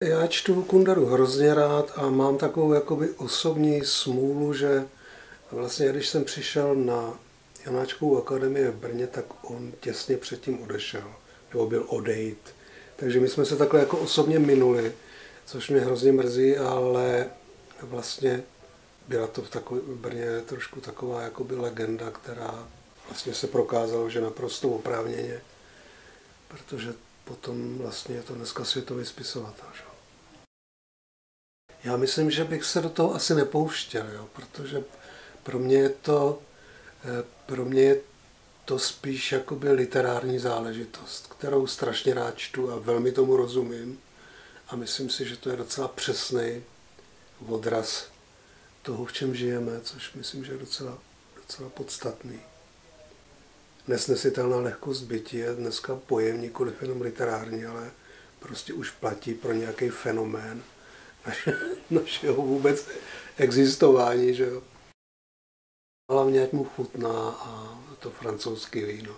Já čtu Kunderu hrozně rád a mám takovou jakoby osobní smůlu, že vlastně když jsem přišel na Janáčkovou akademii v Brně, tak on těsně předtím odešel, nebo byl odejít. Takže my jsme se takhle jako osobně minuli, což mě hrozně mrzí, ale vlastně byla to v, takový, v Brně trošku taková jakoby legenda, která vlastně se prokázalo, že naprosto oprávněně, protože potom vlastně je to dneska světový spisovatel. Že? Já myslím, že bych se do toho asi nepouštěl, jo, protože pro mě je to, eh, pro mě je to spíš jakoby literární záležitost, kterou strašně rád čtu a velmi tomu rozumím. A myslím si, že to je docela přesný odraz toho, v čem žijeme, což myslím, že je docela, docela podstatný. Nesnesitelná lehkost bytí je dneska pojem nikoliv jenom literární, ale prostě už platí pro nějaký fenomén naše, našeho vůbec existování. Že jo. Hlavně, ať mu chutná a to francouzské víno.